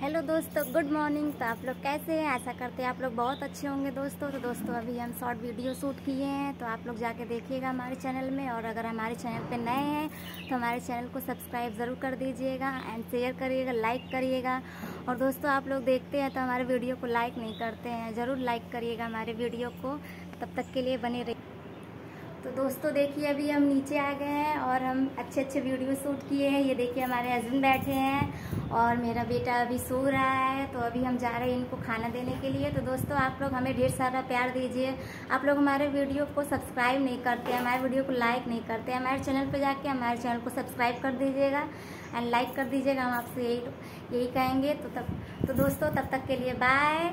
Hello दोस्तों. Good morning तो आप लोग कैसे हैं? ऐसा करते हैं आप लोग बहुत अच्छे होंगे दोस्तों. तो दोस्तों, अभी हम शॉर्ट वीडियो शूट किए हैं तो आप लोग जाके देखिएगा हमारे चैनल में. और अगर हमारे चैनल पे नए हैं तो हमारे चैनल को सब्सक्राइब ज़रूर कर दीजिएगा एंड शेयर करिएगा लाइक करिएगा. और दोस्तों, आप लोग देखते हैं तो हमारे वीडियो को लाइक नहीं करते हैं. ज़रूर लाइक करिएगा हमारे वीडियो को. तब तक के लिए बने रहिए। तो दोस्तों, देखिए, अभी हम नीचे आ गए हैं और हम अच्छे अच्छे वीडियो शूट किए हैं। ये देखिए, हमारे हस्बैंड बैठे हैं और मेरा बेटा अभी सो रहा है। तो अभी हम जा रहे हैं इनको खाना देने के लिए। तो दोस्तों, आप लोग हमें ढेर सारा प्यार दीजिए। आप लोग हमारे वीडियो को सब्सक्राइब नहीं करते, हमारे वीडियो को लाइक नहीं करते, हमारे चैनल पर जाके हमारे चैनल को सब्सक्राइब कर दीजिएगा एंड लाइक कर दीजिएगा। हम आपसे यही यही कहेंगे। तो तब तो दोस्तों, तब तक के लिए बाय